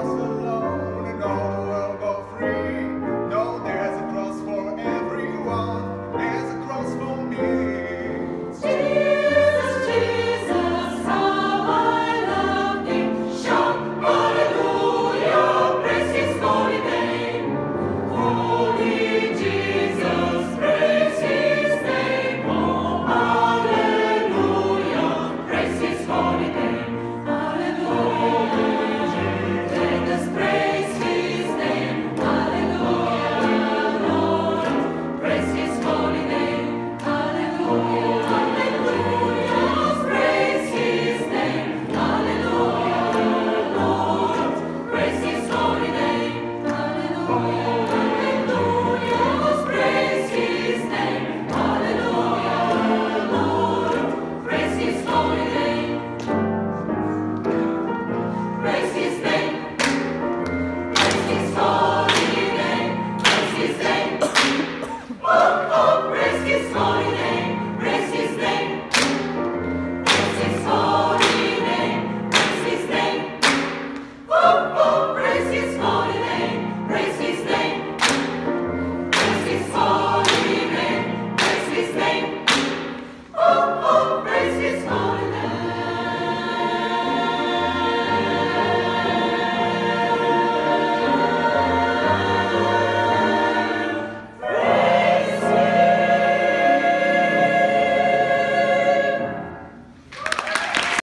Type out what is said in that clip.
老师。